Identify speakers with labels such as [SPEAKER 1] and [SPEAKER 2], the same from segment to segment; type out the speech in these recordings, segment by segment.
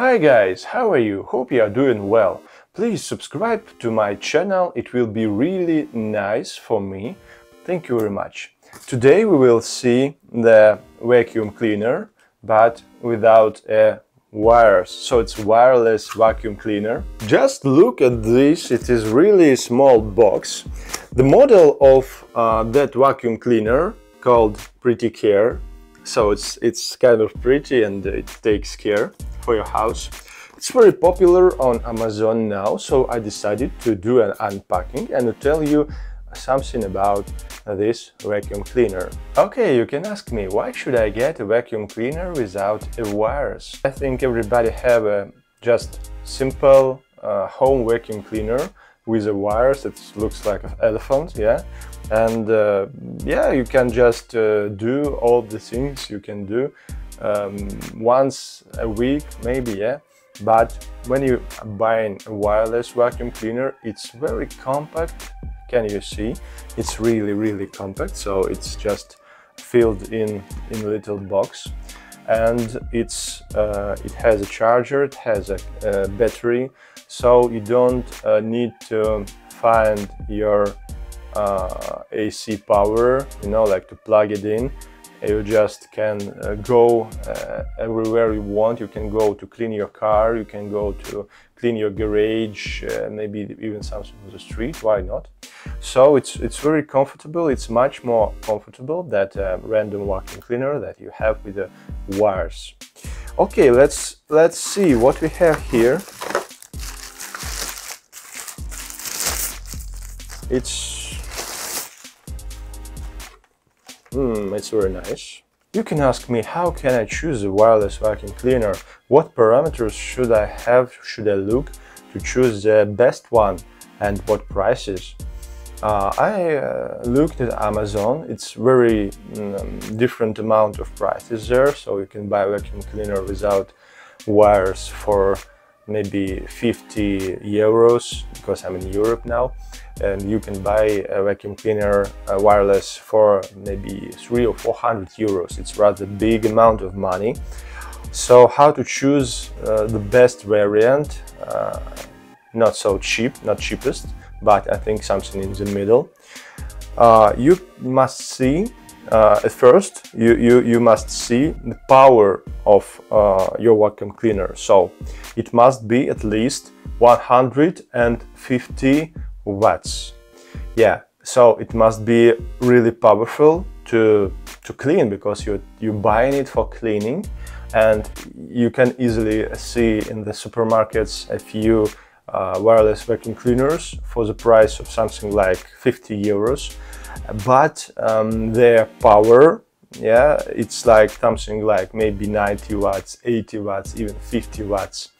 [SPEAKER 1] Hi guys, how are you? Hope you are doing well. Please subscribe to my channel, it will be really nice for me. Thank you very much. Today we will see the vacuum cleaner, but without a wires, so it's wireless vacuum cleaner. Just look at this, it is really a small box. The model of uh, that vacuum cleaner called Pretty Care, so it's, it's kind of pretty and it takes care for your house. It's very popular on Amazon now, so I decided to do an unpacking and to tell you something about this vacuum cleaner. Okay, you can ask me, why should I get a vacuum cleaner without wires? I think everybody have a just simple uh, home vacuum cleaner with a wires that looks like an elephant, yeah? And uh, yeah, you can just uh, do all the things you can do um, once a week, maybe, yeah? But when you buy a wireless vacuum cleaner, it's very compact. Can you see? It's really really compact so it's just filled in in a little box. And it's uh, it has a charger it has a, a battery so you don't uh, need to find your uh, AC power you know like to plug it in you just can uh, go uh, everywhere you want. You can go to clean your car you can go to clean your garage uh, maybe even something on the street why not? So it's it's very comfortable. It's much more comfortable than a random vacuum cleaner that you have with the wires. Okay let's let's see what we have here. It's Hmm, it's very nice. You can ask me how can I choose a wireless vacuum cleaner? What parameters should I have, should I look to choose the best one and what prices? Uh, I uh, looked at Amazon, it's very um, different amount of prices there, so you can buy a vacuum cleaner without wires for maybe 50 euros because I'm in Europe now and you can buy a vacuum cleaner uh, wireless for maybe three or 400 euros. It's rather big amount of money. So how to choose uh, the best variant, uh, not so cheap, not cheapest, but I think something in the middle. Uh, you must see uh, at first you, you, you must see the power of uh, your vacuum cleaner. So it must be at least 150 watts. Yeah, so it must be really powerful to, to clean because you, you're buying it for cleaning and you can easily see in the supermarkets a few uh, wireless vacuum cleaners for the price of something like 50 euros but um, their power yeah it's like something like maybe 90 watts 80 watts even 50 watts.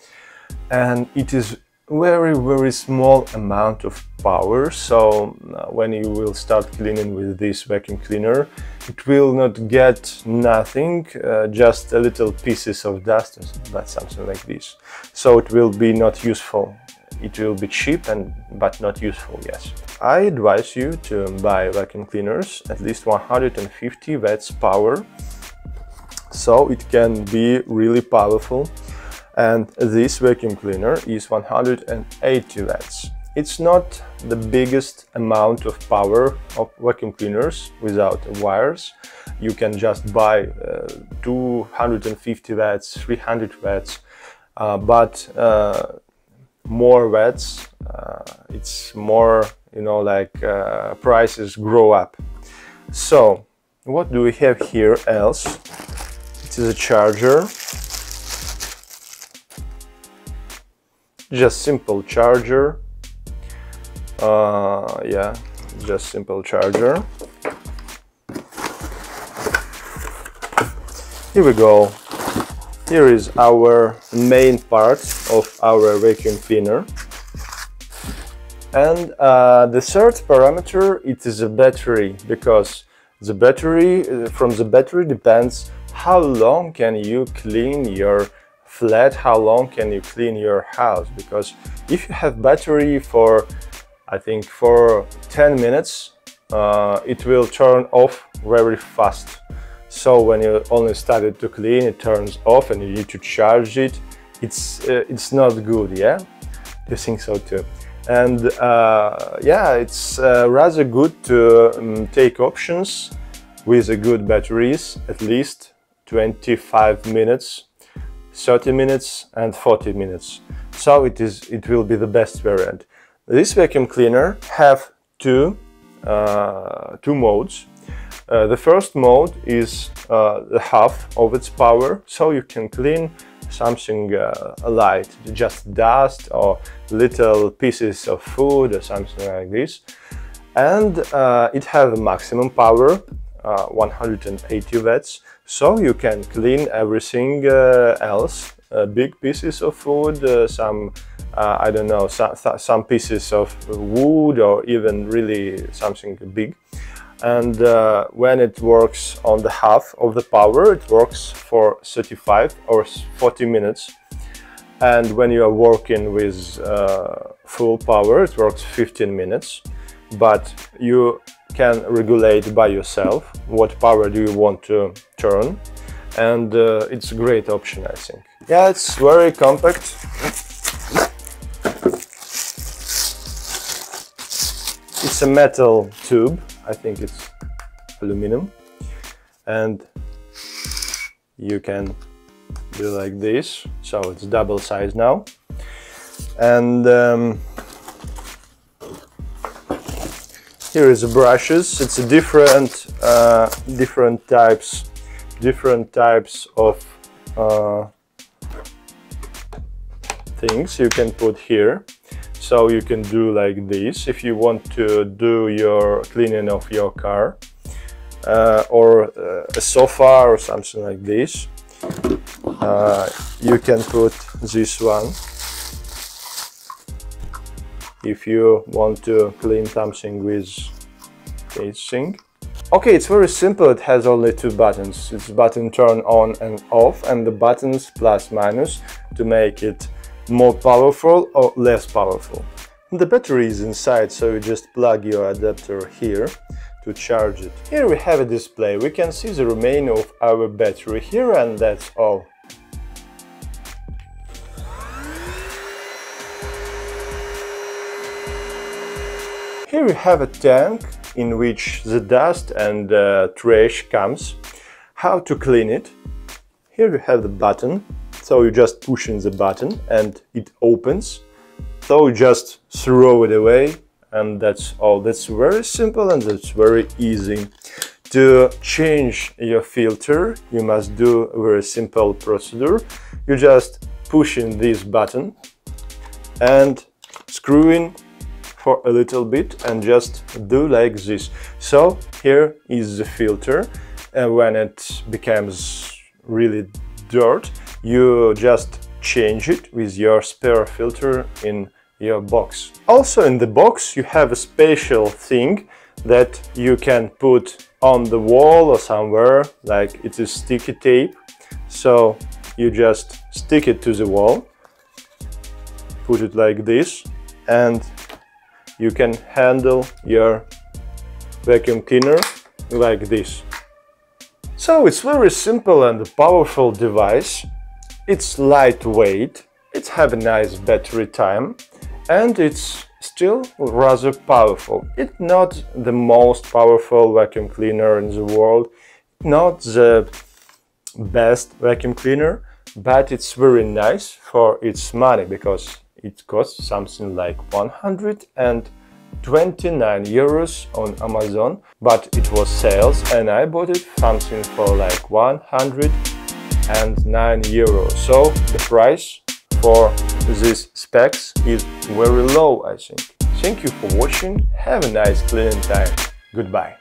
[SPEAKER 1] And it is very very small amount of power. So uh, when you will start cleaning with this vacuum cleaner it will not get nothing uh, just a little pieces of dust but something like this. So it will be not useful it will be cheap and but not useful yes. I advise you to buy vacuum cleaners at least 150 watts power so it can be really powerful. And this vacuum cleaner is 180 watts. It's not the biggest amount of power of vacuum cleaners without wires. You can just buy uh, 250 watts 300 watts uh, but uh, more watts, uh, it's more, you know, like uh, prices grow up. So what do we have here else? It is a charger. Just simple charger. Uh, yeah, just simple charger. Here we go. Here is our main part of our vacuum cleaner. And uh, the third parameter, it is a battery, because the battery, uh, from the battery depends how long can you clean your flat, how long can you clean your house. Because if you have battery for, I think, for 10 minutes, uh, it will turn off very fast. So when you only started to clean, it turns off and you need to charge it. It's uh, it's not good yeah? You think so too. And uh, yeah it's uh, rather good to um, take options with a good batteries at least 25 minutes 30 minutes and 40 minutes. So it is it will be the best variant. This vacuum cleaner have two uh, two modes uh, the first mode is uh, the half of its power so you can clean something uh, light, just dust or little pieces of food or something like this. And uh, it has maximum power, uh, 180 watts, so you can clean everything else, big pieces of food, some I don't know, some pieces of wood or even really something big and uh, when it works on the half of the power it works for 35 or 40 minutes and when you are working with uh, full power it works 15 minutes but you can regulate by yourself what power do you want to turn and uh, it's a great option I think. Yeah, it's very compact. It's a metal tube I think it's aluminum. And you can do like this. So it's double size now. And um, here is the brushes. It's a different uh, different types different types of uh, things you can put here so you can do like this if you want to do your cleaning of your car uh, or uh, a sofa or something like this. Uh, you can put this one if you want to clean something with this thing. Okay, it's very simple. It has only two buttons. It's button turn on and off and the buttons plus minus to make it more powerful or less powerful. The battery is inside, so you just plug your adapter here to charge it. Here we have a display, we can see the remainder of our battery here and that's all. Here we have a tank in which the dust and uh, trash comes. How to clean it? Here we have the button so you just push in the button and it opens. So you just throw it away and that's all. That's very simple and that's very easy. To change your filter, you must do a very simple procedure. You just push in this button and screw in for a little bit and just do like this. So here is the filter and when it becomes really dirt, you just change it with your spare filter in your box. Also in the box you have a special thing that you can put on the wall or somewhere like it is sticky tape. So you just stick it to the wall put it like this and you can handle your vacuum cleaner like this. So it's very simple and powerful device it's lightweight, it have a nice battery time and it's still rather powerful. It's not the most powerful vacuum cleaner in the world, not the best vacuum cleaner, but it's very nice for its money because it costs something like 129 euros on Amazon, but it was sales and I bought it something for like 100 and 9 euros. So the price for these specs is very low, I think. Thank you for watching. Have a nice cleaning time. Goodbye.